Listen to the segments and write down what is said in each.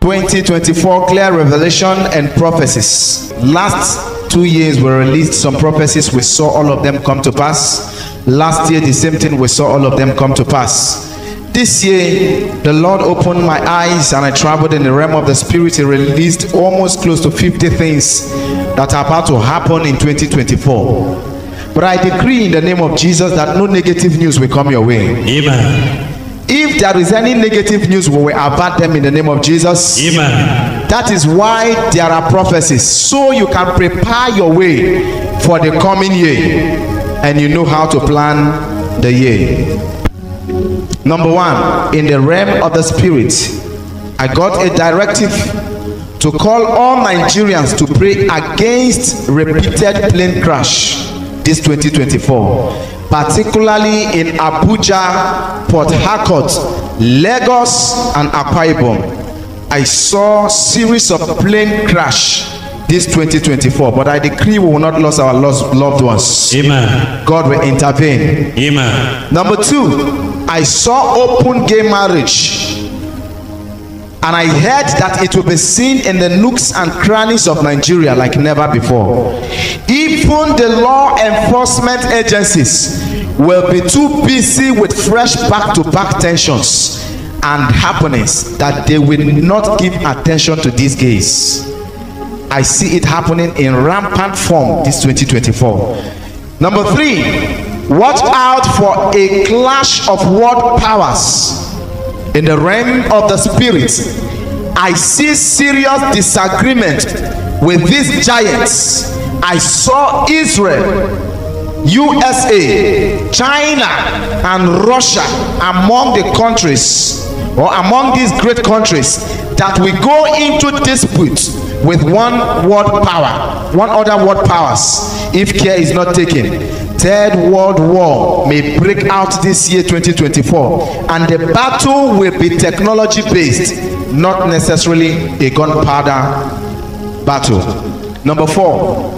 2024 clear revelation and prophecies. Last two years we released some prophecies. We saw all of them come to pass. Last year, the same thing, we saw all of them come to pass. This year, the Lord opened my eyes and I traveled in the realm of the Spirit. He released almost close to 50 things that are about to happen in 2024. But I decree in the name of Jesus that no negative news will come your way. Amen. If there is any negative news, we will avert them in the name of Jesus. Amen. That is why there are prophecies, so you can prepare your way for the coming year and you know how to plan the year. Number one, in the realm of the spirit, I got a directive to call all Nigerians to pray against repeated plane crash this 2024, particularly in Abuja, Port Harcourt, Lagos, and Akwa Ibom. I saw series of plane crash this 2024, but I decree we will not lose our lost loved ones. Amen. God will intervene. Amen. Number two, I saw open gay marriage. And I heard that it will be seen in the nooks and crannies of Nigeria like never before. Even the law enforcement agencies will be too busy with fresh back to back tensions and happenings that they will not give attention to these gays. I see it happening in rampant form this 2024. Number three, watch out for a clash of world powers in the realm of the spirit. I see serious disagreement with these giants. I saw Israel, USA, China, and Russia among the countries or among these great countries that we go into dispute with one world power, one other world powers, if care is not taken. Third World War may break out this year 2024, and the battle will be technology based, not necessarily a gunpowder battle. Number four,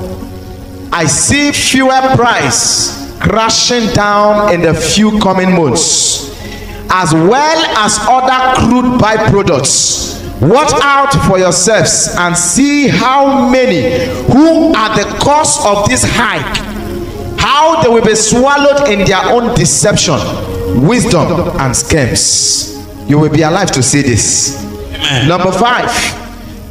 I see fuel price crashing down in the few coming months, as well as other crude byproducts. Watch out for yourselves and see how many who are the cause of this hike, how they will be swallowed in their own deception, wisdom, and schemes. You will be alive to see this. Amen. Number five,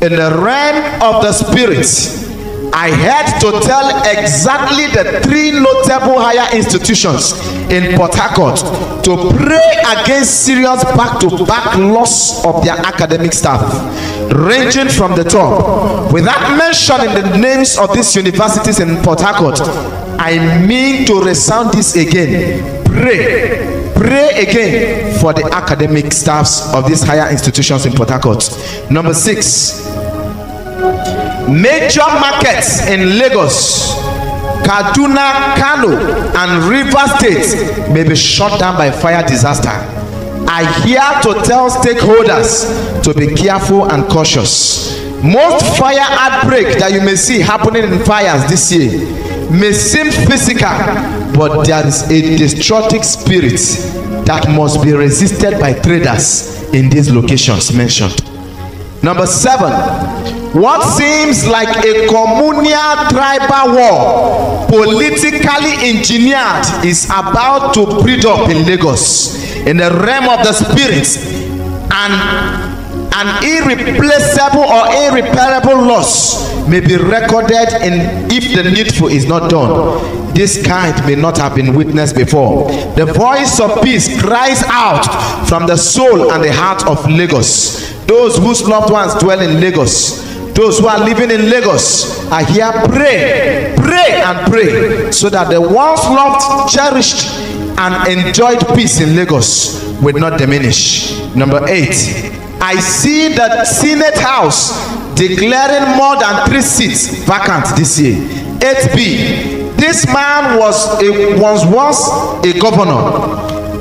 in the realm of the spirit, I had to tell exactly the three notable higher institutions in Port Harcourt to pray against serious back to back loss of their academic staff, ranging from the top. Without mentioning the names of these universities in Port Harcourt, I mean to resound this again. Pray pray again for the academic staffs of these higher institutions in Port Harcourt. Number six, major markets in Lagos, Kaduna, Kano, and River State may be shut down by fire disaster. I here to tell stakeholders to be careful and cautious. Most fire outbreak that you may see happening in fires this year may seem physical, but there is a destructive spirit that must be resisted by traders in these locations mentioned. Number seven, what seems like a communal tribal war politically engineered is about to breed up in Lagos in the realm of the spirits and an irreplaceable or irreparable loss may be recorded in if the needful is not done. This kind may not have been witnessed before. The voice of peace cries out from the soul and the heart of lagos. Those whose loved ones dwell in lagos those who are living in lagos are here. Pray pray and pray so that the once loved cherished and enjoyed peace in lagos will not diminish. Number eight I see the Senate House declaring more than three seats vacant this year. 8B. This man was a, was once a governor,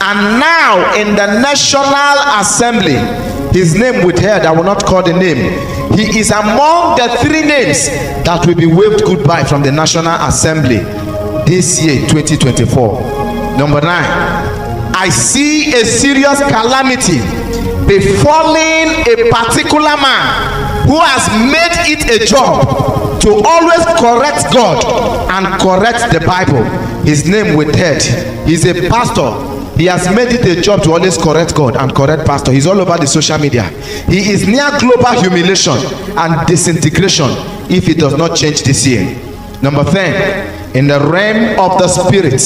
and now in the National Assembly, his name withheld. I will not call the name. He is among the three names that will be waved goodbye from the National Assembly this year, 2024. Number nine. I see a serious calamity befalling a particular man who has made it a job to always correct God and correct the Bible. His name with head. He's a pastor. He has made it a job to always correct God and correct pastor. He's all over the social media. He is near global humiliation and disintegration if he does not change this year. Number 10, in the realm of the spirit,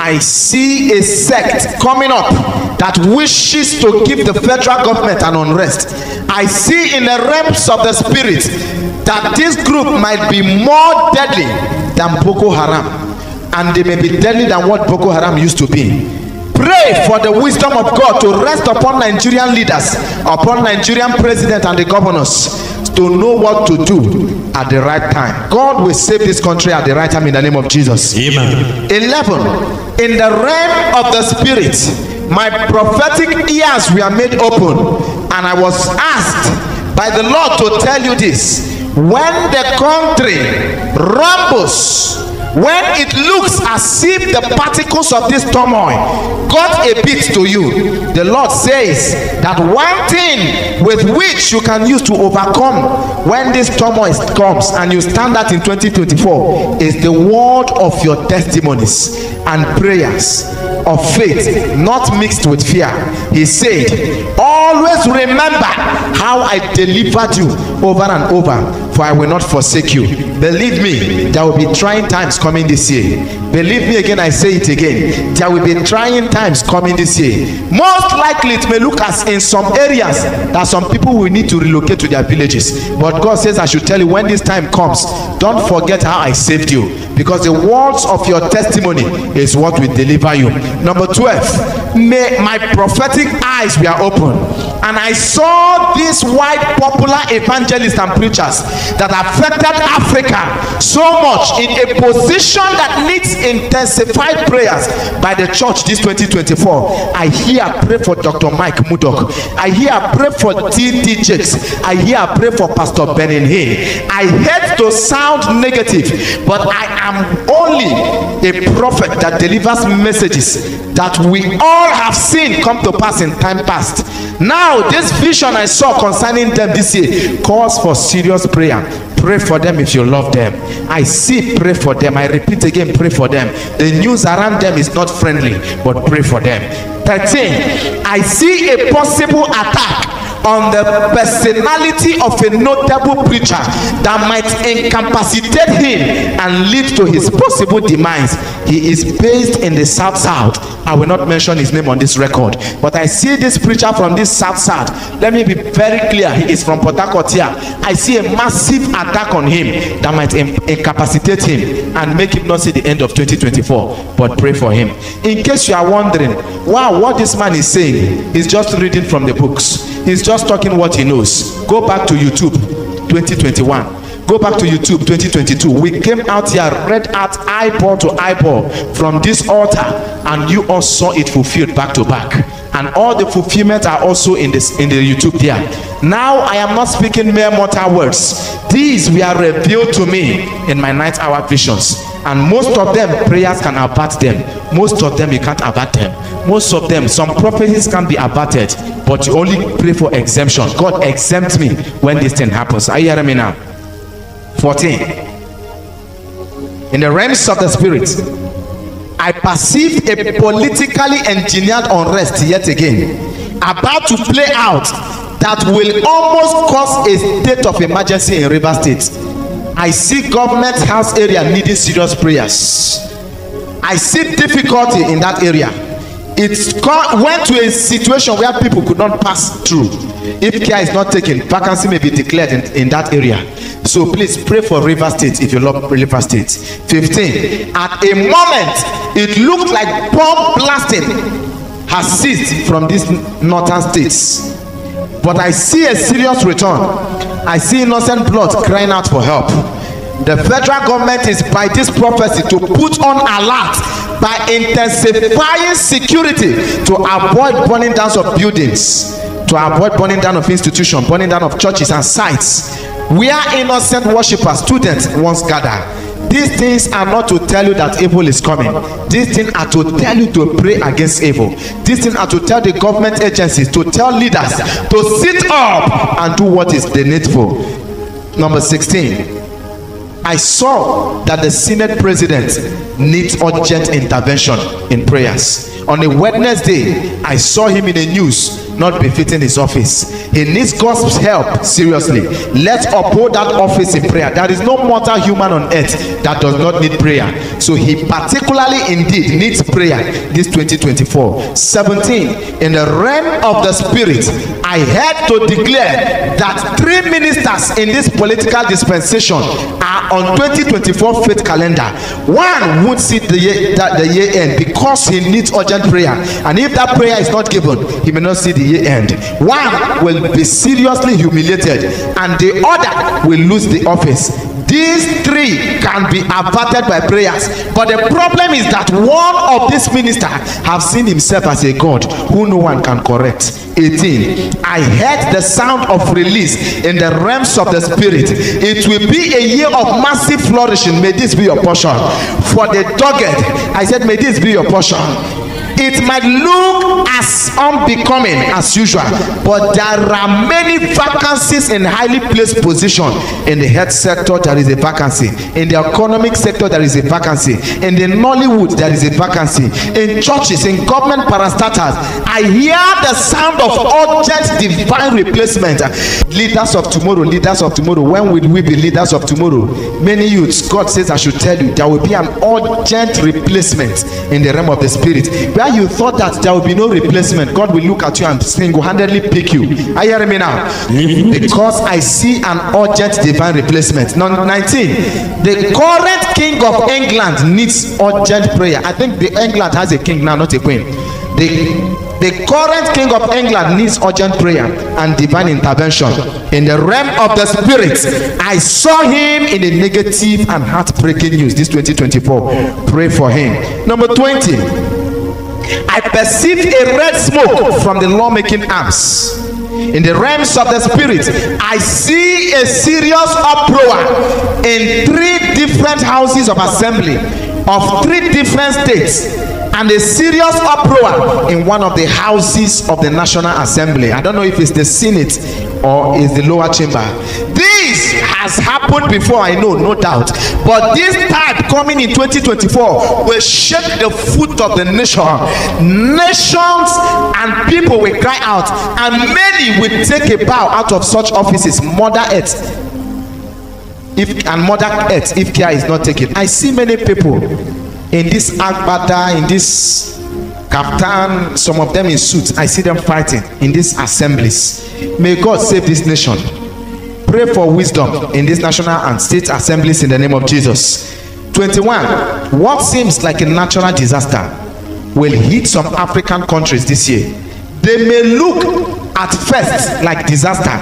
I see a sect coming up that wishes to give the federal government an unrest. I see in the realms of the spirit that this group might be more deadly than Boko Haram, and they may be deadly than what Boko Haram used to be. Pray for the wisdom of God to rest upon Nigerian leaders, upon Nigerian president and the governors to know what to do at the right time. God will save this country at the right time in the name of Jesus. Amen. 11 in the realm of the spirit my prophetic ears were made open and i was asked by the lord to tell you this when the country rumbles when it looks as if the particles of this turmoil got a bit to you the lord says that one thing with which you can use to overcome when this turmoil comes and you stand out in 2024 is the word of your testimonies and prayers of faith not mixed with fear. He said always remember how i delivered you over and over for i will not forsake you. Believe me there will be trying times coming this year. Believe me again i say it again. There will be trying times coming this year. Most likely it may look as in some areas that some people will need to relocate to their villages. But god says i should tell you when this time comes don't forget how i saved you. Because the words of your testimony is what will deliver you. Number 12 may my prophetic eyes were open and i saw these white popular evangelists and preachers that affected africa so much in a position that needs intensified prayers by the church this 2024 i hear pray for dr Mike Murdock. I hear pray for TD Jakes. I hear pray for pastor Benny Hinn. I hate to sound negative but i am only a prophet that delivers messages that we all have seen come to pass in time past. Now this vision i saw concerning them this year calls for serious prayer. Pray for them if you love them. I see pray for them. I repeat again pray for them. The news around them is not friendly but pray for them. 13 i see a possible attack on the personality of a notable preacher that might incapacitate him and lead to his possible demise. He is based in the south south. I will not mention his name on this record, but I see this preacher from this south south. Let me be very clear. He is from Port Harcourt here. I see a massive attack on him that might incapacitate him and make him not see the end of 2024. But pray for him. In case you are wondering, wow, what this man is saying, he's just reading from the books. He's just talking what he knows. Go back to YouTube 2021. Go back to YouTube 2022. We came out here, read out eyeball to eyeball from this altar, and you all saw it fulfilled back to back. And all the fulfillment are also in this in the YouTube there. Now I am not speaking mere mortal words. These were revealed to me in my night hour visions. And most of them, prayers can avert them. Most of them, you can't avert them. Most of them, some prophecies can be averted, but you only pray for exemption. God exempt me when this thing happens. Are you hearing me now? 14. In the realms of the spirit, I perceive a politically engineered unrest yet again about to play out that will almost cause a state of emergency in River State. I see government house area needing serious prayers. I see difficulty in that area. It went to a situation where people could not pass through. If care is not taken, vacancy may be declared in, in that area. So please pray for River State if you love River State. 15. At a moment, it looked like bomb blasting has ceased from these northern states. But I see a serious return. I see innocent blood crying out for help. The federal government is by this prophecy to put on alert by intensifying security to avoid burning down of buildings, to avoid burning down of institutions, burning down of churches and sites where innocent worshippers, students once gather. These things are not to tell you that evil is coming. These things are to tell you to pray against evil. These things are to tell the government agencies to tell leaders to sit up and do what is the needful. Number sixteen. I saw that the Senate president needs urgent intervention in prayers. On a Wednesday, I saw him in the news not befitting his office. He needs God's help seriously. Let's uphold that office in prayer. There is no mortal human on earth that does not need prayer. So he particularly indeed needs prayer this 2024. 17. In the realm of the spirit, I had to declare that three ministers in this political dispensation are on 2024 faith calendar. One won't see the year, that the year end because he needs urgent prayer. And if that prayer is not given, he may not see the year end. One will be seriously humiliated, and the other will lose the office. These three can be averted by prayers. But the problem is that one of these ministers have seen himself as a God who no one can correct. 18. I heard the sound of release in the realms of the spirit. It will be a year of massive flourishing. May this be your portion. For the dogged, I said, May this be your portion it might look as unbecoming as usual but there are many vacancies in highly placed position in the health sector there is a vacancy in the economic sector there is a vacancy in the nollywood there is a vacancy in churches in government parastatals. I hear the sound of urgent divine replacement. Leaders of tomorrow leaders of tomorrow when will we be leaders of tomorrow? Many youths god says i should tell you there will be an urgent replacement in the realm of the spirit. Where you thought that there will be no replacement god will look at you and single-handedly pick you. Are you hearing me now? Mm-hmm. Because i see an urgent divine replacement. Number nineteen the current king of england needs urgent prayer. I think the england has a king now not a queen. The the current king of england needs urgent prayer and divine intervention. In the realm of the spirit i saw him in a negative and heartbreaking news this 2024 pray for him. Number 20 I perceived a red smoke from the lawmaking arms. In the realms of the spirit, I see a serious uproar in three different houses of assembly of three different states and a serious uproar in one of the houses of the National Assembly. I don't know if it's the Senate or is the lower chamber. This has happened before, I know, no doubt. But this time coming in 2024 will shake the foot of the nation. Nations and people will cry out, and many will take a bow out of such offices. Mother Earth. If and Mother Earth, if care is not taken. I see many people in this agbada, in this kaftan, some of them in suits. I see them fighting in these assemblies. May God save this nation. Pray for wisdom in these national and state assemblies in the name of Jesus. 21. What seems like a natural disaster will hit some African countries this year. They may look at first like disaster,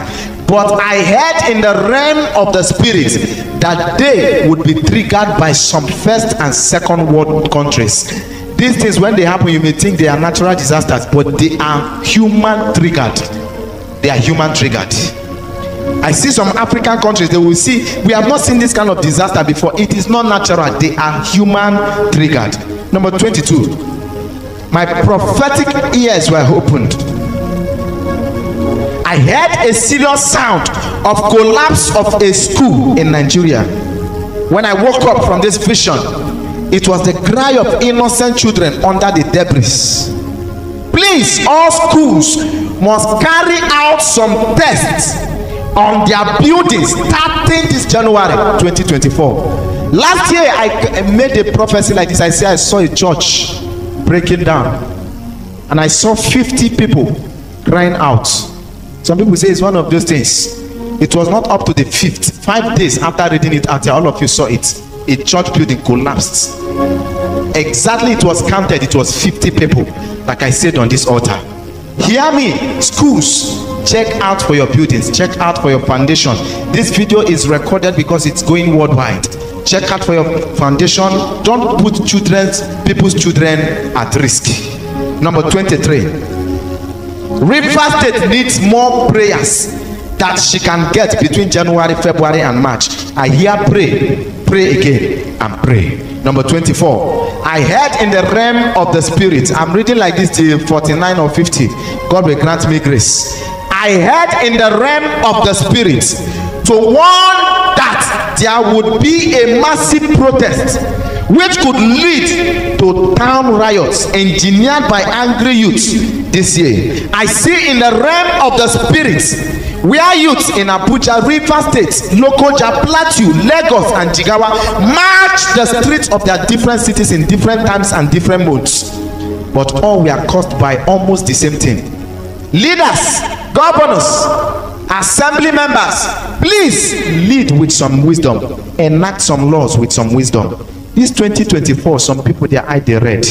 but I heard in the realm of the spirit that they would be triggered by some first and second world countries. These things, when they happen, you may think they are natural disasters, but they are human triggered. They are human triggered. I see some African countries, they will see, we have not seen this kind of disaster before. It is not natural, they are human triggered. Number 22. My prophetic ears were opened. I heard a serious sound of collapse of a school in Nigeria. When I woke up from this vision, it was the cry of innocent children under the debris. Please, all schools must carry out some tests on their buildings starting this January 2024. Last year, I made a prophecy like this. I said I saw a church breaking down, and I saw 50 people crying out. Some people say it's one of those things. It was not up to the fifth, five days after reading it there, all of you saw it. A church building collapsed. Exactly, it was counted, it was 50 people, like I said on this altar. Hear me, schools, check out for your buildings, check out for your foundation. This video is recorded because it's going worldwide. Check out for your foundation. Don't put children's people's children at risk. Number 23. River State needs more prayers that she can get between January, February, and March. I hear pray, pray again, and pray. Number 24. I heard in the realm of the spirit. I'm reading like this till 49 or 50. God will grant me grace. I heard in the realm of the spirit to warn that there would be a massive protest which could lead to town riots engineered by angry youths this year. I see in the realm of the spirit where youths in Abuja, River State, Lokoja, Plateau, Lagos, and Jigawa march the streets of their different cities in different times and different modes. But all were caused by almost the same thing. Leaders, governors, assembly members, please lead with some wisdom, enact some laws with some wisdom. This 2024, some people their eye they red.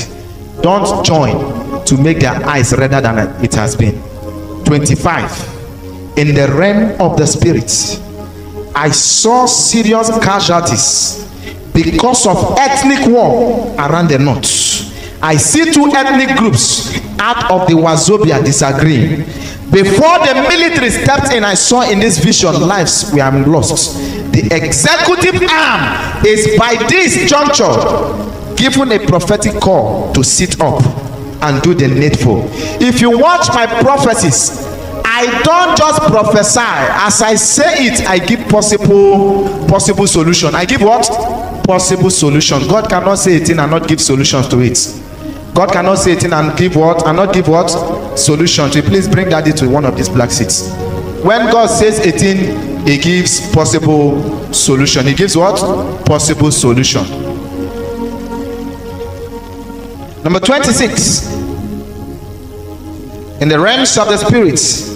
Don't join to make their eyes redder than it has been. 25. In the realm of the spirit, I saw serious casualties because of ethnic war around the north. I see two ethnic groups out of the Wazobia disagreeing. Before the military stepped in, I saw in this vision lives were lost. The executive arm is by this juncture given a prophetic call to sit up and do the needful. If you watch my prophecies, I don't just prophesy. As I say it, I give possible possible solution. I give what? Possible solution. God cannot say it and not give solutions to it. God cannot say it and give what? And not give what? Solution to it. Please bring daddy to one of these black seats. When God says a thing, he gives possible solution. He gives what? Possible solution. Number 26. In the realms of the spirits,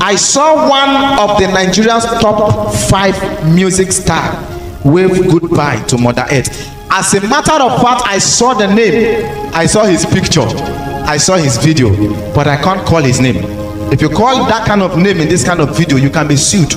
I saw one of the Nigeria's top five music star wave goodbye to Mother Earth. As a matter of fact, I saw the name, I saw his picture, I saw his video, but I can't call his name. If you call that kind of name in this kind of video, you can be sued.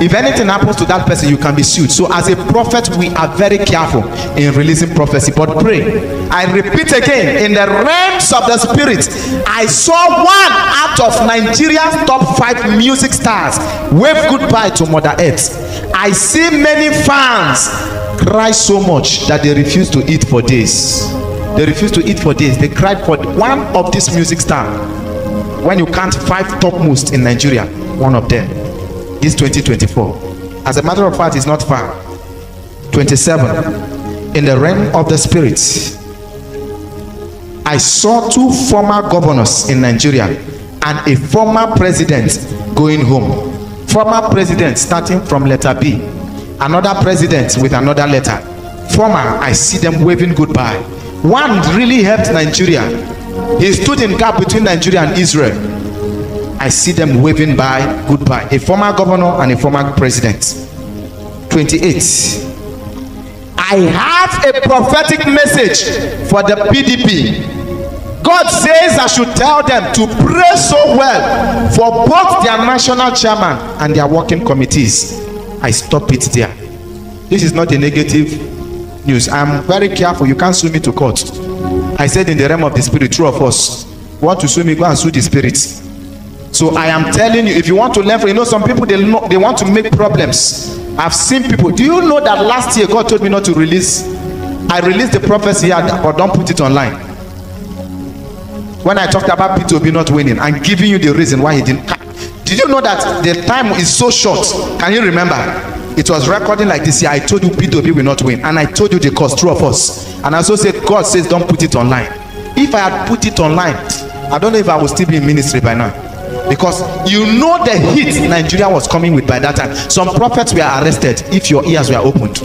If anything happens to that person, you can be sued. So, as a prophet, we are very careful in releasing prophecy. But pray. I repeat again, in the realms of the spirit, I saw one out of Nigeria's top five music stars wave goodbye to Mother Earth. I see many fans cry so much that they refuse to eat for days. They refuse to eat for days. They cried for one of these music stars. When you count five topmost in Nigeria, one of them this 2024. As a matter of fact, it's not far. 27. In the realm of the spirit, I saw two former governors in Nigeria and a former president going home. Former president starting from letter B, another president with another letter. Former, I see them waving goodbye. One really helped Nigeria. He stood in gap between Nigeria and Israel. I see them waving by goodbye. A former governor and a former president. 28. I have a prophetic message for the PDP. God says I should tell them to pray so well for both their national chairman and their working committees. I stop it there. This is not a negative news. I'm very careful. You can't sue me to court. I said in the realm of the spirit, true of us. Want to sue me, go and sue the spirits. So I am telling you, if you want to learn from, you know, some people they know, they want to make problems. I've seen people. Do you know that last year God told me not to release? I released the prophecy here, but don't put it online. When I talked about Peter Obi not winning I'm giving you the reason why he didn't. Did you know that the time is so short? Can you remember? It was recording like this year. I told you Peter Obi will not win, and I told you the cost, true of us. And I also said, God says, don't put it online. If I had put it online, I don't know if I would still be in ministry by now because you know the heat Nigeria was coming with by that time. Some prophets were arrested if your ears were opened.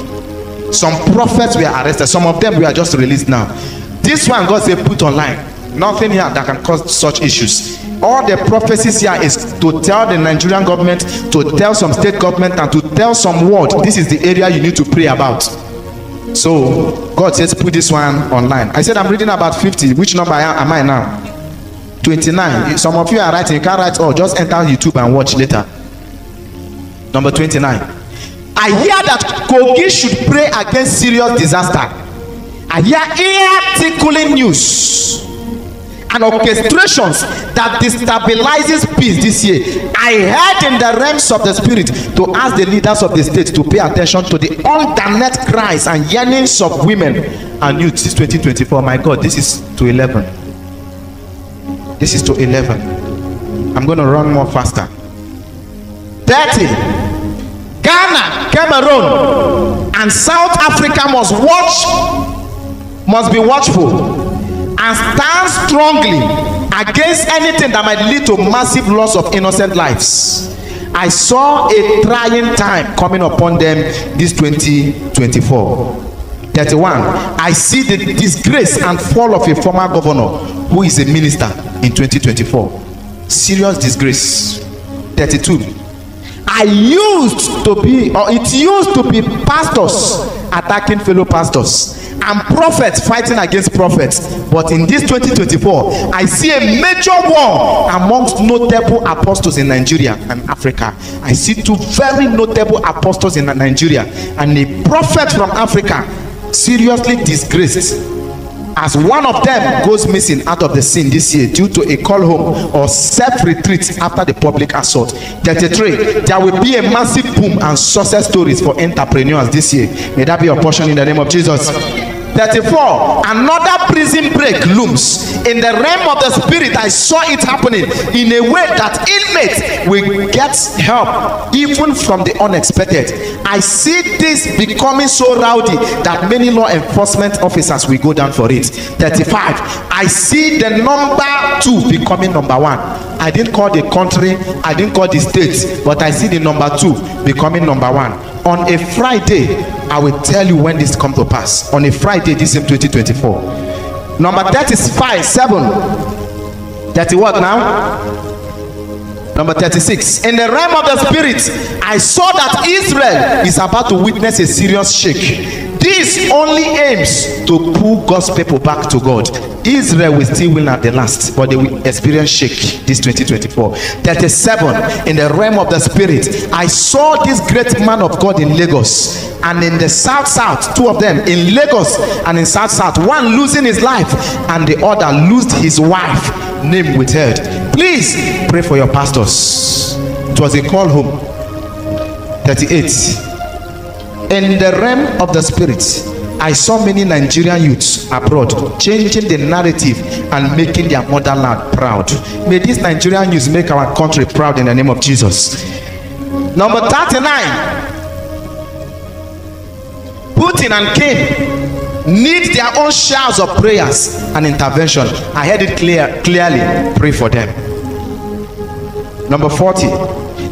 Some prophets were arrested. Some of them were just released now. This one God said put online. Nothing here that can cause such issues. All the prophecies here is to tell the Nigerian government, to tell some state government, and to tell some world this is the area you need to pray about. So God says put this one online. I said I'm reading about 50. Which number am I now? 29 some of you are writing you can't write oh just enter youtube and watch later number 29 i hear that kogi should pray against serious disaster i hear ear tickling news and orchestrations that destabilizes peace this year. I heard in the realms of the spirit to ask the leaders of the state to pay attention to the undernet cries and yearnings of women and youth. This 2024. My God, this is to 11. This is to 11. I'm going to run more faster. 30. Ghana, Cameroon, and South Africa must watch, must be watchful and stand strongly against anything that might lead to massive loss of innocent lives. I saw a trying time coming upon them this 2024. 31. I see the disgrace and fall of a former governor who is a minister in 2024. Serious disgrace. 32. I used to be, or it used to be pastors attacking fellow pastors and prophets fighting against prophets. But in this 2024, I see a major war amongst notable apostles in Nigeria and Africa. I see two very notable apostles in Nigeria and a prophet from Africa seriously disgraced as one of them goes missing out of the scene this year due to a call home or self retreat after the public assault. 33 there will be a massive boom and success stories for entrepreneurs this year. May that be your portion in the name of jesus 34 another prison break looms. In the realm of the spirit i saw it happening in a way that inmates will get help even from the unexpected. I see this becoming so rowdy that many law enforcement officers will go down for it. 35 i see the number two becoming number one. I didn't call the country i didn't call the state but i see the number two becoming number one on a friday i will tell you when this come to pass. On a friday this same 2024 number 35 7 30 what now. Number 36 in the realm of the spirit i saw that israel is about to witness a serious shake this only aims to pull god's people back to god. Israel will still win at the last but they will experience shake this 2024 37 in the realm of the spirit i saw this great man of god in lagos and in the south south two of them in lagos and in south south one losing his life and the other lost his wife name withheld. Please pray for your pastors. It was a call home. 38 in the realm of the spirit i saw many nigerian youths abroad changing the narrative and making their motherland proud. May these nigerian youths make our country proud in the name of jesus. Number 39 putin and cain need their own showers of prayers and intervention. I heard it clear clearly. Pray for them. Number 40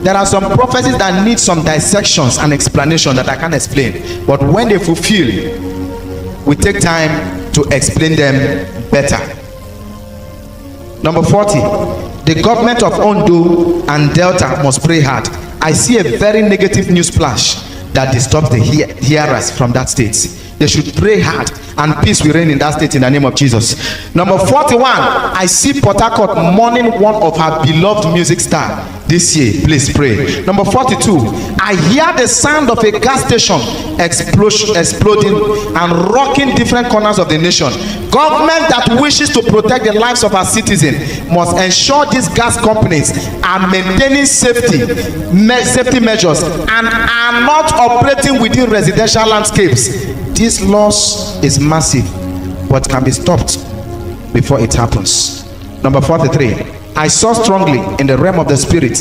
there are some prophecies that need some dissections and explanation that i can't explain. But when they fulfill we take time to explain them better. Number 40 the government of ondo and delta must pray hard. I see a very negative news flash that disturbs the hear hearers from that state they should pray hard and peace will reign in that state in the name of jesus. Number 41 i see port mourning one of her beloved music star this year. Please pray. Number 42 i hear the sound of a gas station explosion exploding and rocking different corners of the nation. Government that wishes to protect the lives of our citizens must ensure these gas companies are maintaining safety me safety measures and are not operating within residential landscapes this loss is massive but can be stopped before it happens. Number 43 I saw strongly in the realm of the spirit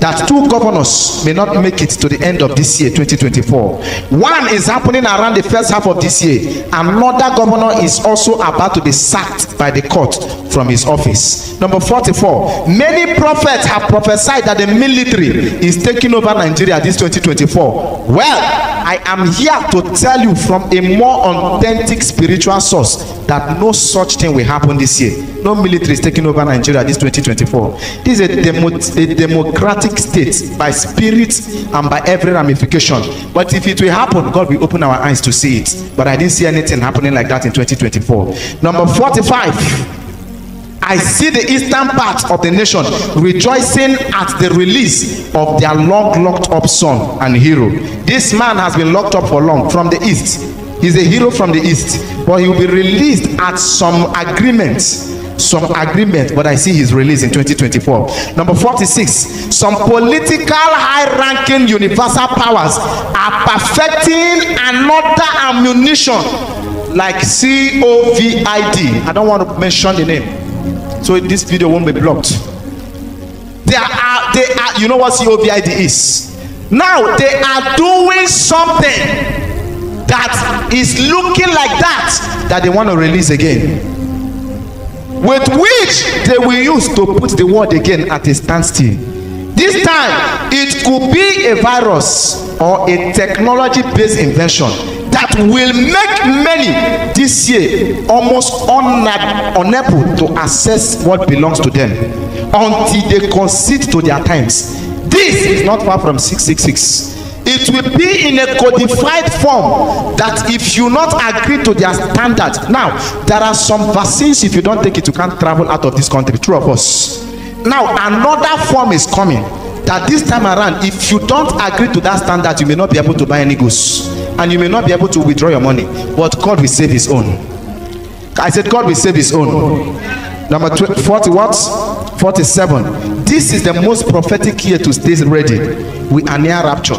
that two governors may not make it to the end of this year 2024 one is happening around the first half of this year. Another governor is also about to be sacked by the court from his office. Number 44 many prophets have prophesied that the military is taking over nigeria this 2024 well i am here to tell you from a more authentic spiritual source that no such thing will happen this year. No military is taking over nigeria this 2024 this is a, demo a democratic state by spirit and by every ramification. But if it will happen god will open our eyes to see it. But i didn't see anything happening like that in 2024 number 45 I see the eastern part of the nation rejoicing at the release of their long locked up son and hero. This man has been locked up for long from the east. He's a hero from the east, but he will be released at some agreement some agreement, but I see his release in 2024. Number 46, some political high-ranking universal powers are perfecting another ammunition like COVID. I don't want to mention the name, so this video won't be blocked. They are, they are, you know what COVID is? Now they are doing something that is looking like that that they want to release again with which they will use to put the world again at a standstill this time it could be a virus or a technology based invention that will make many this year almost una unable to access what belongs to them until they concede to their times. This is not far from 666 it will be in a codified form that if you not agree to their standard now there are some vaccines if you don't take it you can't travel out of this country. True of us now another form is coming that this time around if you don't agree to that standard you may not be able to buy any goods. And you may not be able to withdraw your money. But god will save his own. I said god will save his own. Number 20, 40 what? 47 this is the most prophetic year to stay ready we are near rapture.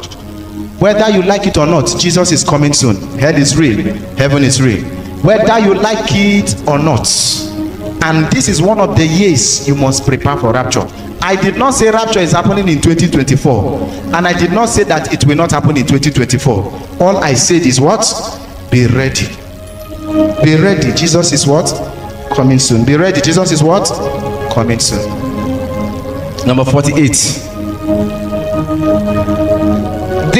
Whether you like it or not jesus is coming soon. Hell is real. Heaven is real. Whether you like it or not and this is one of the years you must prepare for rapture. I did not say rapture is happening in 2024 and i did not say that it will not happen in 2024 all i said is what? Be ready. Be ready. Jesus is what? Coming soon. Be ready. Jesus is what? Coming soon. Number 48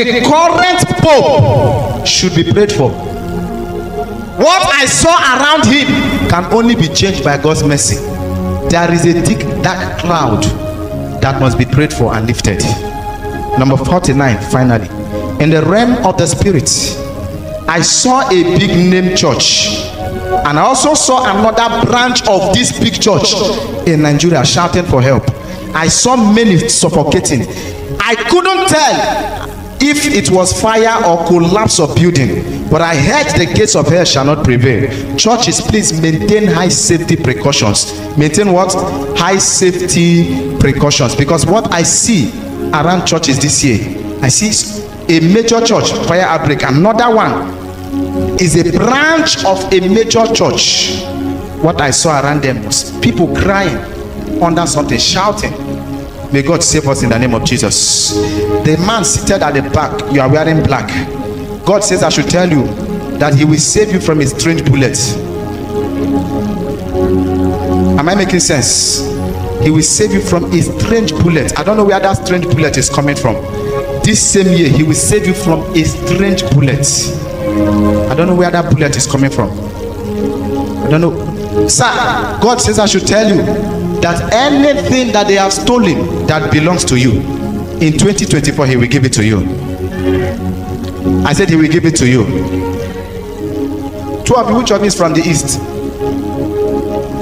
the current pope should be prayed for what i saw around him can only be changed by god's mercy. There is a thick dark cloud that must be prayed for and lifted. Number 49 finally. In the realm of the spirit i saw a big name church and i also saw another branch of this big church in nigeria shouting for help. I saw many suffocating. I couldn't tell if it was fire or collapse of building. But i heard the gates of hell shall not prevail. Churches please maintain high safety precautions. Maintain what? High safety precautions. Because what i see around churches this year i see a major church fire outbreak. Another one is a branch of a major church. What i saw around them was people crying under something shouting May God save us in the name of Jesus. The man seated at the back, you are wearing black. God says, I should tell you that He will save you from a strange bullet. Am I making sense? He will save you from a strange bullet. I don't know where that strange bullet is coming from. This same year, He will save you from a strange bullet. I don't know where that bullet is coming from. I don't know. Sir, God says, I should tell you that anything that they have stolen that belongs to you in 2024 he will give it to you. I said he will give it to you. Two of you which of you is from the east?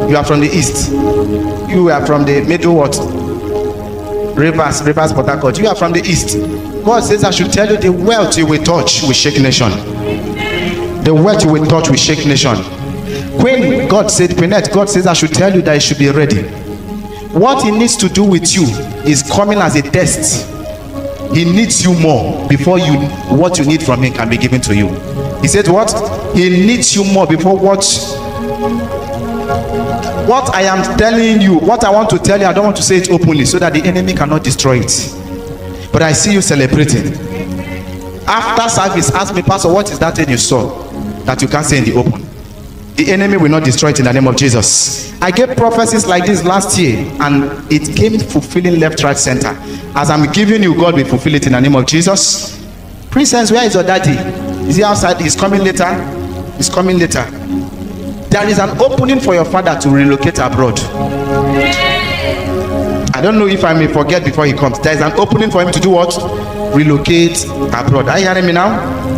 You are from the east. You are from the middle what? Rivers rivers port harcourt. You are from the east. God says i should tell you the wealth you will touch will shake nation. The wealth you will touch will shake nation. When god said Queenette, god says i should tell you that you should be ready what he needs to do with you is coming as a test. He needs you more before you what you need from him can be given to you. He said what? He needs you more before what? What i am telling you what i want to tell you i don't want to say it openly so that the enemy cannot destroy it. But i see you celebrating. After service ask me pastor what is that thing you saw that you can't say in the open? The enemy will not destroy it in the name of jesus i gave prophecies like this last year and it came fulfilling left right center. As i'm giving you god will fulfill it in the name of jesus. Princess where is your daddy? Is he outside? He's coming later. He's coming later. There is an opening for your father to relocate abroad. I don't know if i may forget before he comes. There is an opening for him to do what? Relocate abroad. Are you hearing me now?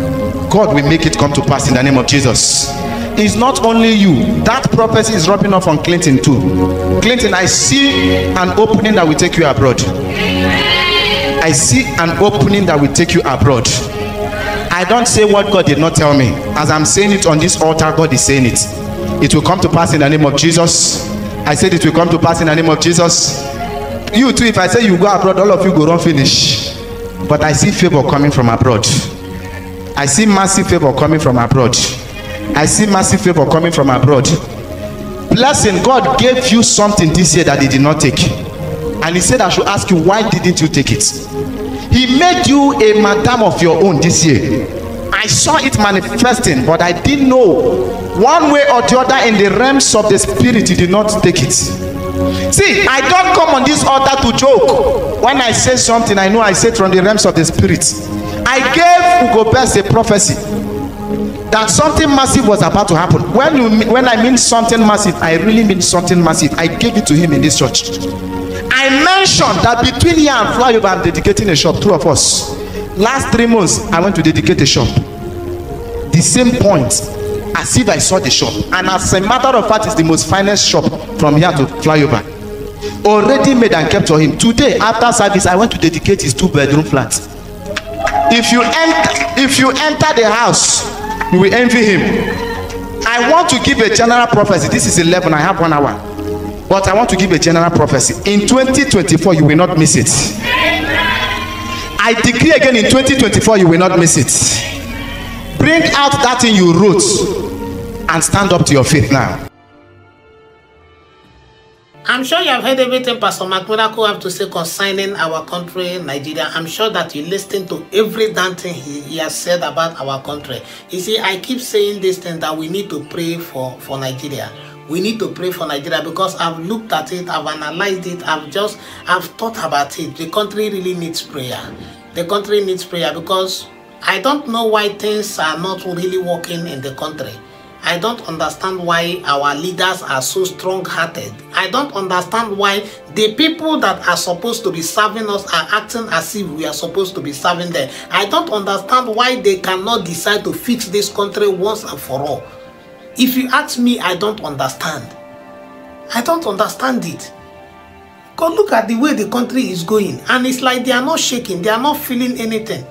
God will make it come to pass in the name of jesus it's not only you that prophecy is rubbing off on clinton too clinton i see an opening that will take you abroad i see an opening that will take you abroad i don't say what god did not tell me as i'm saying it on this altar god is saying it it will come to pass in the name of jesus I said it will come to pass in the name of Jesus. You too, if I say you go abroad, all of you go run finish. But I see favor coming from abroad. I see massive favor coming from abroad. I see massive favor coming from abroad. Blessing, God gave you something this year that He did not take. And He said, I should ask you, why didn't you take it? He made you a madam of your own this year. I saw it manifesting, but I didn't know one way or the other in the realms of the spirit, He did not take it. See, I don't come on this altar to joke. When I say something, I know I say it from the realms of the spirit. I gave Ugo Best a prophecy that something massive was about to happen. When you when I mean something massive, I really mean something massive. I gave it to him in this church. I mentioned that between here and flyover, I'm dedicating a shop. Two of us. Last three months, I went to dedicate a shop. The same point, as if I saw the shop. And as a matter of fact, it's the most finest shop from here to flyover. Already made and kept for him. Today, after service, I went to dedicate his two bedroom flat. If you enter, if you enter the house, you will envy him. I want to give a general prophecy. This is 11. I have one hour. But I want to give a general prophecy. In 2024, you will not miss it. I decree again in 2024, you will not miss it. Bring out that thing you wrote and stand up to your faith now. I'm sure you have heard everything Pastor Mark Miracle have to say concerning our country, Nigeria. I'm sure that you listened to every damn thing he, he has said about our country. You see, I keep saying this thing that we need to pray for, for Nigeria. We need to pray for Nigeria because I've looked at it, I've analyzed it, I've just, I've thought about it. The country really needs prayer. The country needs prayer because I don't know why things are not really working in the country. I don't understand why our leaders are so strong-hearted. I don't understand why the people that are supposed to be serving us are acting as if we are supposed to be serving them. I don't understand why they cannot decide to fix this country once and for all. If you ask me, I don't understand. I don't understand it. God, look at the way the country is going. And it's like they are not shaking. They are not feeling anything.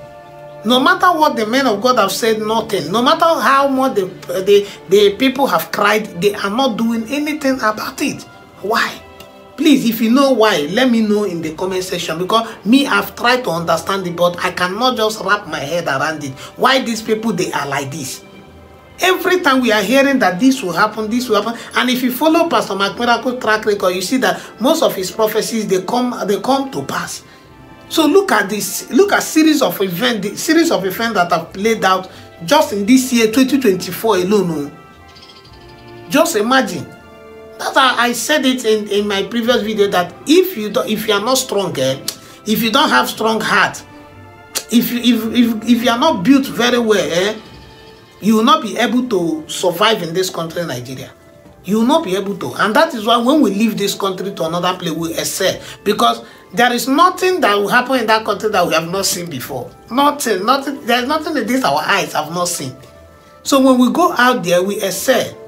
No matter what the men of God have said, nothing. No matter how much the, the, the people have cried, they are not doing anything about it. Why? Please, if you know why, let me know in the comment section because me, I've tried to understand it, but I cannot just wrap my head around it. Why these people, they are like this? Every time we are hearing that this will happen, this will happen, and if you follow Pastor Miracle track record, you see that most of his prophecies they come they come to pass. So look at this, look at series of events, the series of events that have played out just in this year 2024 alone. Just imagine. That's how I said it in, in my previous video that if you don't, if you are not strong, eh, if you don't have strong heart, if you if, if, if you are not built very well, eh, you will not be able to survive in this country, Nigeria. You will not be able to. And that is why when we leave this country to another place, we excel. Because there is nothing that will happen in that country that we have not seen before. Nothing, nothing. There is nothing that this our eyes have not seen. So when we go out there, we excel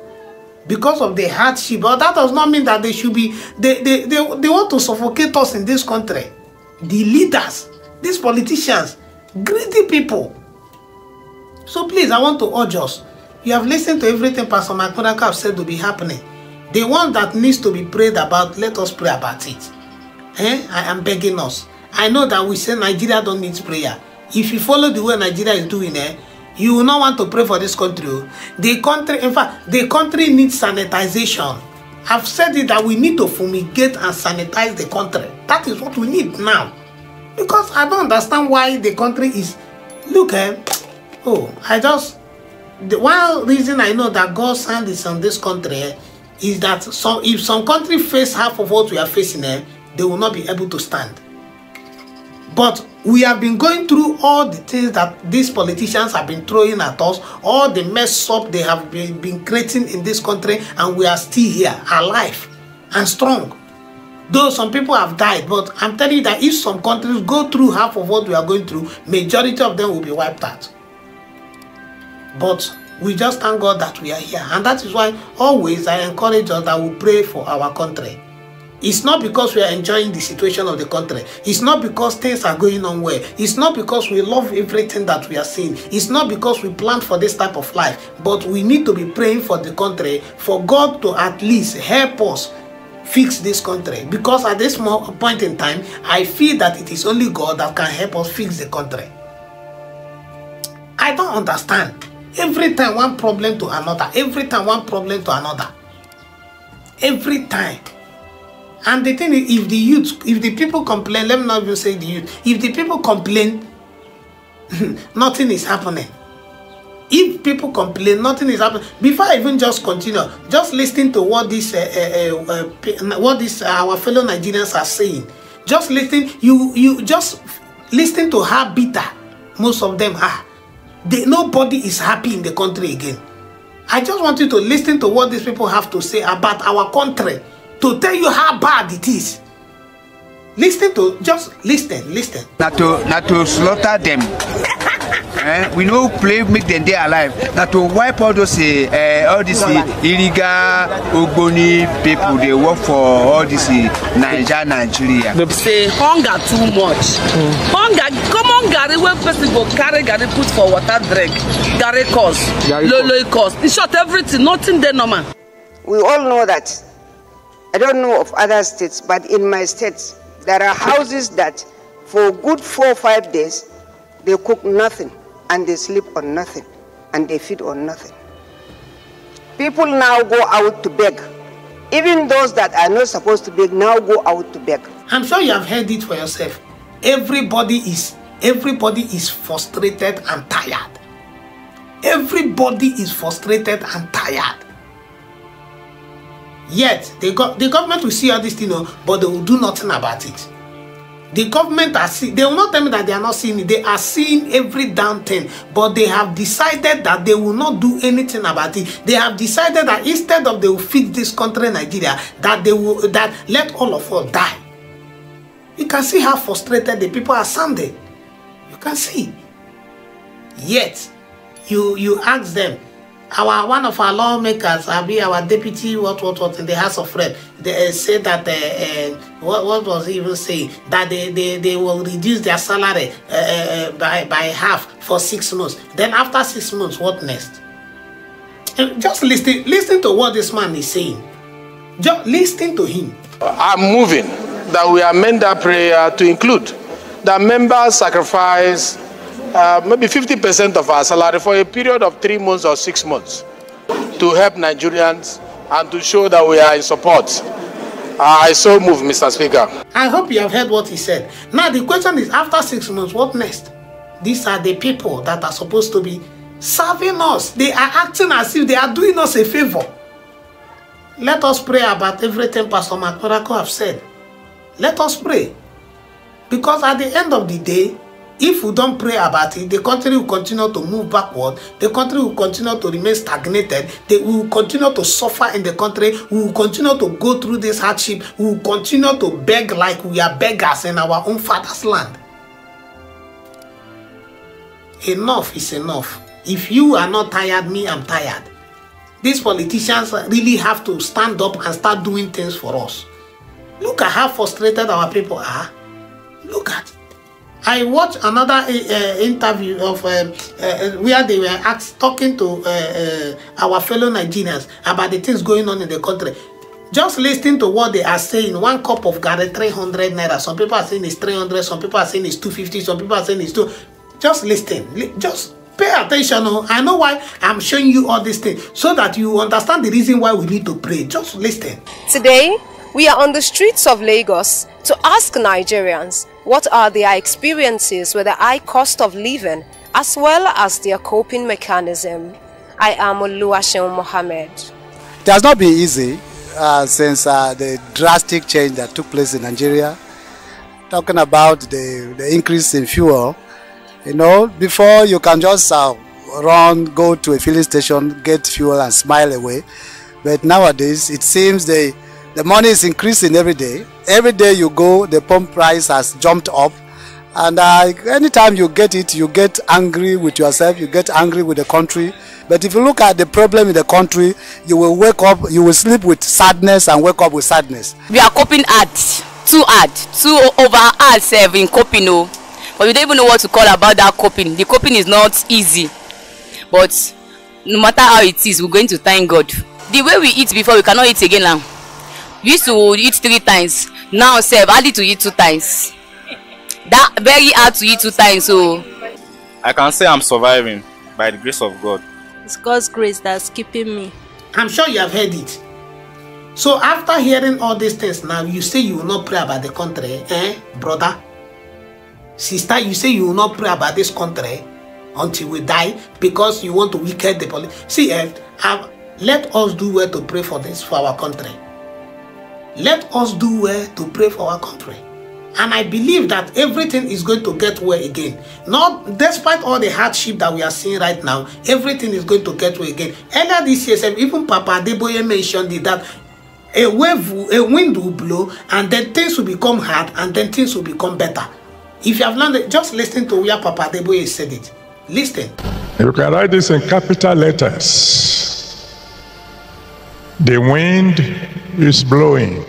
because of the hardship. But that does not mean that they should be, they, they, they, they want to suffocate us in this country. The leaders, these politicians, greedy people. So please, I want to urge us. You have listened to everything Pastor Makunaka have said to be happening. The one that needs to be prayed about, let us pray about it. Eh? I am begging us. I know that we say Nigeria don't need prayer. If you follow the way Nigeria is doing, eh, you will not want to pray for this country. The country, in fact, the country needs sanitization. I've said it that we need to fumigate and sanitize the country. That is what we need now. Because I don't understand why the country is. Look, eh, oh, I just. The one reason I know that God's hand is on this country eh, is that some if some country face half of what we are facing, eh, they will not be able to stand. But we have been going through all the things that these politicians have been throwing at us, all the mess up they have been, been creating in this country, and we are still here, alive and strong. Though some people have died, but I'm telling you that if some countries go through half of what we are going through, majority of them will be wiped out. But we just thank God that we are here. And that is why always I encourage us that we pray for our country. It's not because we are enjoying the situation of the country. It's not because things are going on well. It's not because we love everything that we are seeing. It's not because we plan for this type of life. But we need to be praying for the country, for God to at least help us fix this country because at this point in time i feel that it is only god that can help us fix the country i don't understand every time one problem to another every time one problem to another every time and the thing is if the youth if the people complain let me not even say the youth if the people complain nothing is happening. If people complain nothing is happening. Before i even just continue just lis ten to what this uh, uh, uh, uh, what this uh, our fellow nigerians are saying. Just lis ten you you just lis ten to how bitter. Most of them are. They nobody is happy in the country again. I just want you to lis ten to what these people have to say about our country to tell you how bad it is lis ten to just lis ten lis ten na to na to slaughter them eh? we no play make dem dey alive na to wipe all those uh, all these uh, illegal ogboni people dey work for all this uh, naija nigeria. say hunger too much hunger common garri wey person go carry garri put for water drink garri cost lolo cost in short everything nothing dey normal. we all know that i don't know of other states but in my state there are houses that for good four or five days they cook nothing and they sleep on nothing and they feed on nothing. People now go out to beg. Even those that are not supposed to beg now go out to beg. I'm sure you have heard it for yourself. Everybody is everybody is frustrated and tired. Everybody is frustrated and tired yet the, go- the government will see all this thing oh, but they will do nothing about it. The government are see they will not tell me that they are not seeing it. They are seeing every damn thing but they have decided that they will not do anything about it. They have decided that instead of they will fix this country nigeria that they will that let all of us die. You can see how frustrated the people are sounding. You can see. Yet you you ask them our one of our lawmakers abi our deputy what what what in the house of rep they uh, say that uh, uh, what what was he even saying? That they they they will reduce their salary uh, uh, by by half for six months. Then after six months what next? Uh, just listen listen to what this man is saying. Just listen to him. I'm moving that we amend that prayer to include that members sacrifice uh, maybe 50% of our salary for a period of three months or six months to help Nigerians and to show that we are in support. Uh, I so move, Mr. Speaker. I hope you have heard what he said. Now the question is after six months, what next? These are the people that are supposed to be serving us. They are acting as if they are doing us a favor. Let us pray about everything Pastor Mark Miracle have said. Let us pray. Because at the end of the day, if we don't pray about it, the country will continue to move backward. The country will continue to remain stagnated. They will continue to suffer in the country. We will continue to go through this hardship. We will continue to beg like we are beggars in our own father's land. Enough is enough. If you are not tired, me, I'm tired. These politicians really have to stand up and start doing things for us. Look at how frustrated our people are. Look at. I watched another uh, interview of uh, uh, where they were asked, talking to uh, uh, our fellow Nigerians about the things going on in the country. Just listening to what they are saying, one cup of garri 300 naira. Some people are saying it's 300, some people are saying it's 250, some people are saying it's 2. Just listen, li- just pay attention. oh. I know why I'm showing you all these things so that you understand the reason why we need to pray. Just listen. Today, we are on the streets of Lagos to ask Nigerians what are their experiences with the high cost of living as well as their coping mechanism. I am Oluwaseun Mohammed. It has not been easy uh, since uh, the drastic change that took place in Nigeria. Talking about the, the increase in fuel, you know, before you can just uh, run, go to a filling station, get fuel, and smile away. But nowadays, it seems the the money is increasing every day. Every day you go, the pump price has jumped up. And uh, anytime you get it, you get angry with yourself, you get angry with the country. But if you look at the problem in the country, you will wake up, you will sleep with sadness and wake up with sadness. we are coping hard too hard too over sef in coping o but we don't even know what to call about that coping the coping is not easy but no matter how it is we're going to thank god the way we eat before we cannot eat again now you used to eat three times now sef hardly to eat two times that very hard to eat two times so. I can say I'm surviving by the grace of God. It's God's grace that's keeping me. I'm sure you have heard it. So after hearing all these things now, you say you will not pray about the country, eh, brother? Sister, you say you will not pray about this country until we die because you want to weaken the police. See, eh, let us do well to pray for this, for our country. Let us do well to pray for our country. And I believe that everything is going to get well again. Not despite all the hardship that we are seeing right now, everything is going to get well again. Earlier this year, even Papa Adeboye mentioned it, that a wave, a wind will blow, and then things will become hard, and then things will become better. If you have learned it, just listen to where Papa Adeboye said it. Listen. You can write this in capital letters. The wind is blowing.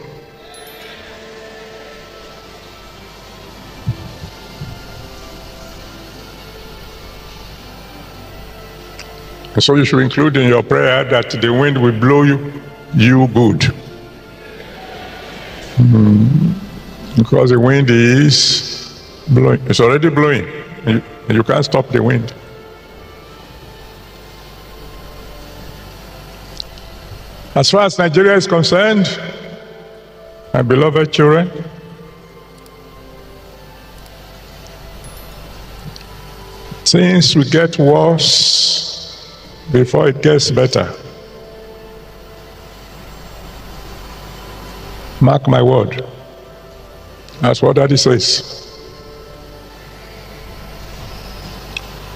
So you should include in your prayer that the wind will blow you, you good. Mm. Because the wind is blowing. It's already blowing. You, you can't stop the wind. As far as Nigeria is concerned, my beloved children, things will get worse before it gets better. Mark my word. That's what Daddy says.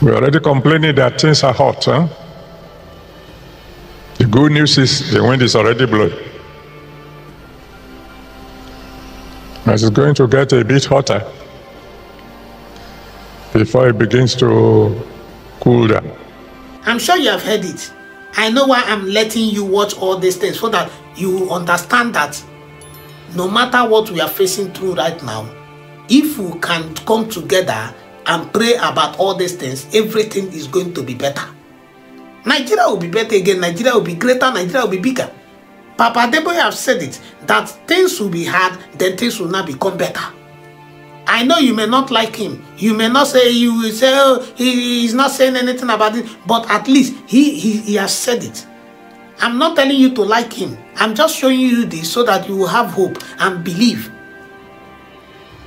We're already complaining that things are hot. Huh? Good news is the wind is already blowing. It's going to get a bit hotter before it begins to cool down. I'm sure you have heard it. I know why I'm letting you watch all these things so that you understand that no matter what we are facing through right now, if we can come together and pray about all these things, everything is going to be better. Nigeria will be better again, Nigeria will be greater, Nigeria will be bigger. Papa Adeboye have said it, that things will be hard, then things will not become better. I know you may not like him. You may not say, you will say, oh, he is not saying anything about it, but at least he, he, he has said it. I'm not telling you to like him. I'm just showing you this so that you will have hope and believe.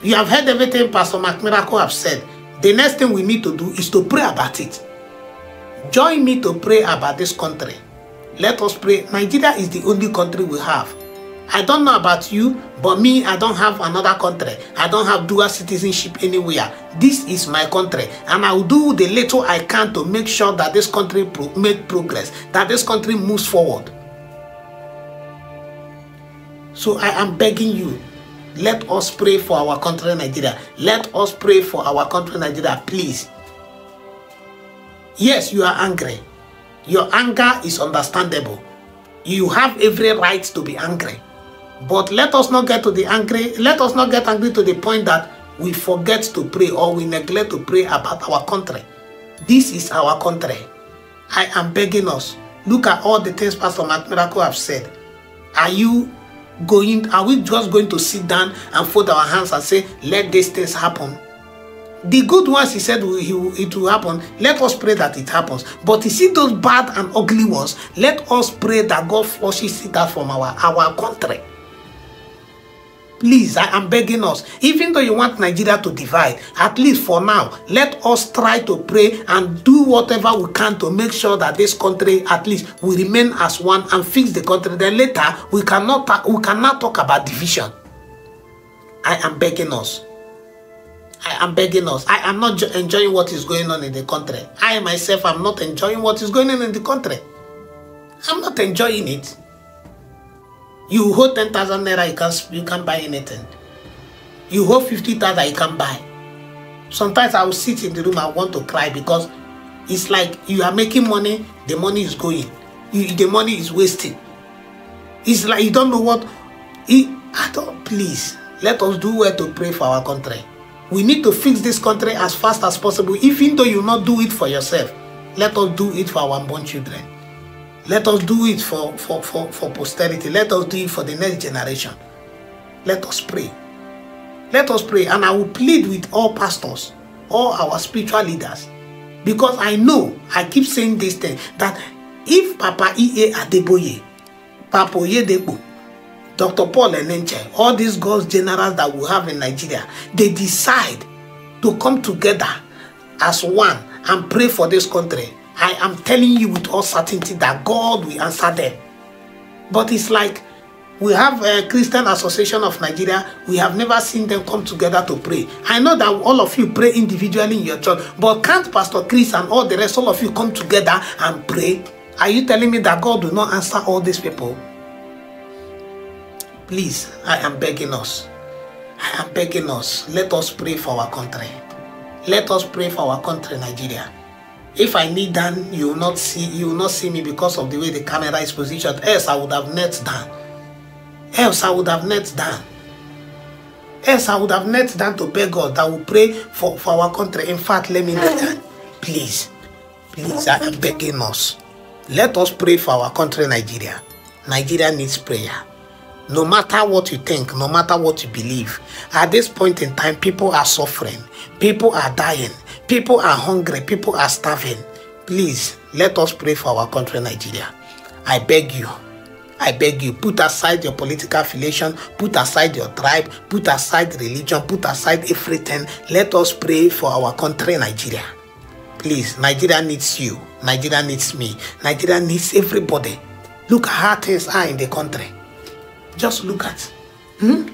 You have heard everything Pastor Mark Miracle have said. The next thing we need to do is to pray about it. Join me to pray about this country. Let us pray. Nigeria is the only country we have. I don't know about you, but me, I don't have another country. I don't have dual citizenship anywhere. This is my country, and I will do the little I can to make sure that this country pro make progress, that this country moves forward. So I am begging you, let us pray for our country, Nigeria. Let us pray for our country, Nigeria, please. Yes, you are angry. Your anger is understandable. You have every right to be angry. But let us not get to the angry, let us not get angry to the point that we forget to pray or we neglect to pray about our country. This is our country. I am begging us. Look at all the things Pastor Mark Miracle have said. Are you going, are we just going to sit down and fold our hands and say, let these things happen? The good ones he said it will happen. Let us pray that it happens. But you see those bad and ugly ones, let us pray that God flushes it out from our, our country. Please, I am begging us. Even though you want Nigeria to divide, at least for now, let us try to pray and do whatever we can to make sure that this country, at least, will remain as one and fix the country. Then later, we cannot we cannot talk about division. I am begging us. I am begging us. I am not enjoying what is going on in the country. I myself am not enjoying what is going on in the country. I'm not enjoying it. You hold 10,000 naira, you can't, you can't buy anything. You hold 50,000, you can't buy. Sometimes I will sit in the room, I want to cry because it's like you are making money, the money is going. You, the money is wasting. It's like you don't know what. It, I don't, please, let us do well to pray for our country. We need to fix this country as fast as possible. Even though you not do it for yourself, let us do it for our unborn children. Let us do it for, for, for, for posterity. Let us do it for the next generation. Let us pray. Let us pray. And I will plead with all pastors, all our spiritual leaders. Because I know, I keep saying this thing, that if Papa E.A. Adeboye, Papa Oyedepo, Dr. Paul Enenche, all these God's generals that we have in Nigeria, they decide to come together as one and pray for this country. I am telling you with all certainty that God will answer them. But it's like we have a Christian Association of Nigeria. We have never seen them come together to pray. I know that all of you pray individually in your church, but can't Pastor Chris and all the rest, all of you come together and pray? Are you telling me that God will not answer all these people? Please, I am begging us. I am begging us. Let us pray for our country. Let us pray for our country, Nigeria. If I kneel down, you will not see you will not see me because of the way the camera is positioned. Else I would have knelt down. Else I would have knelt down. Else I would have knelt down to beg God that will pray for, for our country. In fact, let me kneel down. Please. Please, I am begging us. Let us pray for our country, Nigeria. Nigeria needs prayer. No matter what you think, no matter what you believe, at this point in time, people are suffering, people are dying, people are hungry, people are starving. Please, let us pray for our country, Nigeria. I beg you. I beg you, put aside your political affiliation, put aside your tribe, put aside religion, put aside everything. Let us pray for our country, Nigeria. Please, Nigeria needs you. Nigeria needs me. Nigeria needs everybody. Look how things are in the country. Just look at. Hmm?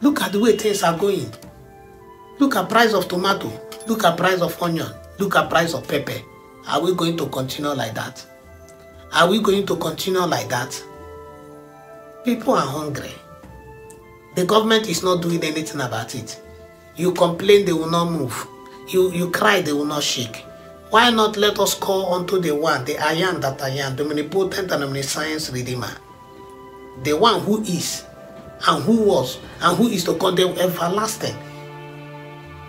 Look at the way things are going. Look at price of tomato. Look at price of onion. Look at price of pepper. Are we going to continue like that? Are we going to continue like that? People are hungry. The government is not doing anything about it. You complain, they will not move. You, you cry, they will not shake. Why not let us call unto the one, the I am that I am, the omnipotent and omniscience redeemer, the one who is, and who was, and who is to come, the everlasting.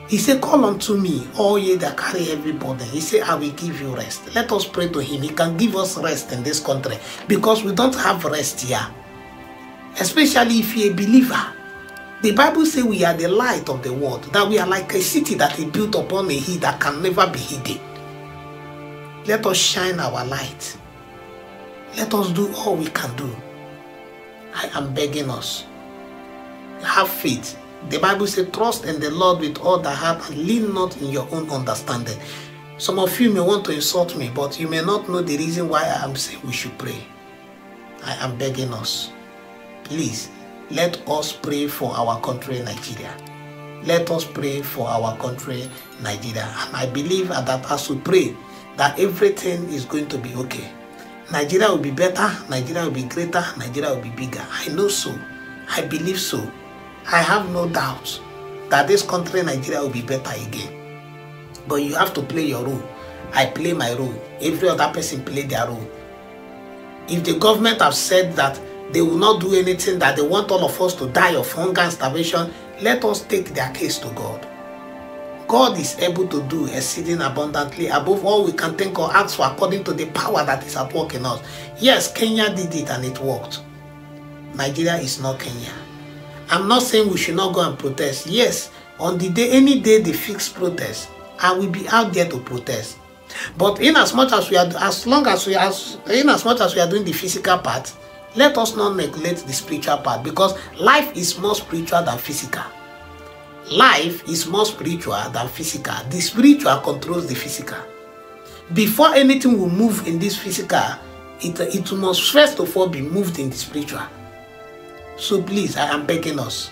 He said, Call unto me, all ye that carry heavy burden. He said, I will give you rest. Let us pray to him. He can give us rest in this country because we don't have rest here. Especially if you're a believer. The Bible says we are the light of the world, that we are like a city that is built upon a hill that can never be hidden. Let us shine our light. Let us do all we can do. I am begging us. Have faith. The Bible says, trust in the Lord with all the heart and lean not in your own understanding. Some of you may want to insult me, but you may not know the reason why I am saying we should pray. I am begging us. Please, let us pray for our country, Nigeria. Let us pray for our country, Nigeria. And I believe that as we pray, that everything is going to be okay. Nigeria will be better, Nigeria will be greater, Nigeria will be bigger. I know so. I believe so. I have no doubt that this country, Nigeria, will be better again. But you have to play your role. I play my role. Every other person play their role. If the government have said that they will not do anything, that they want all of us to die of hunger and starvation, let us take their case to God. God is able to do exceeding abundantly above all we can think or ask for according to the power that is at work in us. Yes, Kenya did it and it worked. Nigeria is not Kenya. I'm not saying we should not go and protest. Yes, on the day, any day they fix protest, I will be out there to protest. But in as much as we are, as long as we are, in as much as we are doing the physical part, let us not neglect the spiritual part because life is more spiritual than physical. Life is more spiritual than physical. The spiritual controls the physical. Before anything will move in this physical, it, it must first of all be moved in the spiritual. So please, I am begging us,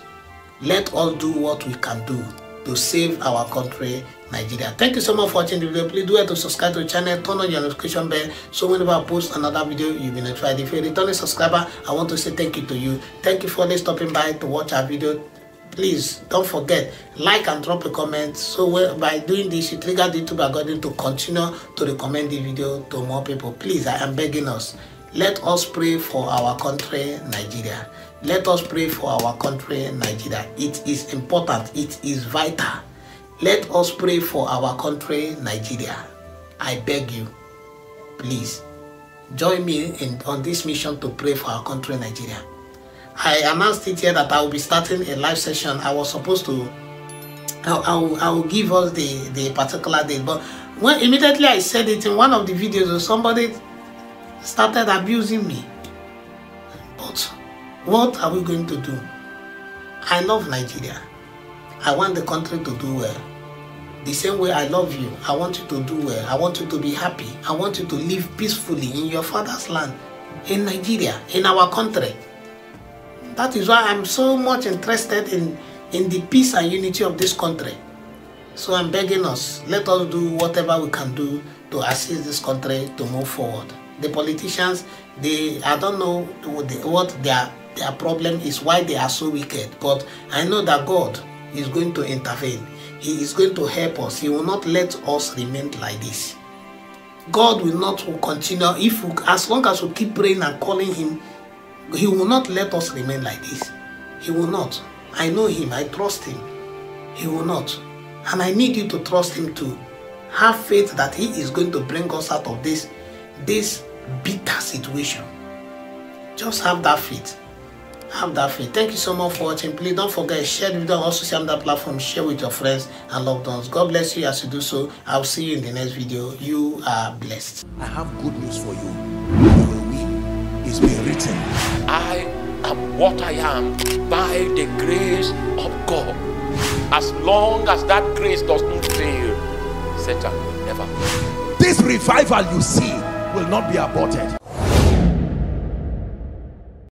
let us do what we can do to save our country, Nigeria. Thank you so much for watching the video. Please do it to subscribe to the channel, turn on your notification bell, so whenever I post another video, you'll be notified. If you're a returning subscriber, I want to say thank you to you. Thank you for stopping by to watch our video. Please don't forget, like and drop a comment. So by doing this, you trigger YouTube algorithm to continue to recommend the video to more people. Please, I am begging us. Let us pray for our country, Nigeria. Let us pray for our country, Nigeria. It is important. It is vital. Let us pray for our country, Nigeria. I beg you, please. join me in on this mission to pray for our country, Nigeria. I announced it here that I will be starting a live session. I was supposed to, I, will, I will give us the, the particular date, but when immediately I said it in one of the videos, somebody started abusing me. But what are we going to do? I love Nigeria. I want the country to do well. The same way I love you, I want you to do well. I want you to be happy. I want you to live peacefully in your father's land, in Nigeria, in our country. That is why I'm so much interested in, in the peace and unity of this country. So I'm begging us, let us do whatever we can do to assist this country to move forward. The politicians, they I don't know what their their problem is, why they are so wicked, but I know that God is going to intervene. He is going to help us. He will not let us remain like this. God will not continue if we, as long as we keep praying and calling him, he will not let us remain like this. He will not. I know him. I trust him. He will not. And I need you to trust him too. Have faith that he is going to bring us out of this, this bitter situation. Just have that faith. Have that faith. Thank you so much for watching. Please don't forget, to share the video on social media platform, share with your friends and loved ones. God bless you as you do so. I'll see you in the next video. You are blessed. I have good news for you. You will win. It's been written. I am what I am by the grace of God. As long as that grace does not fail, Satan will never. This revival you see will not be aborted.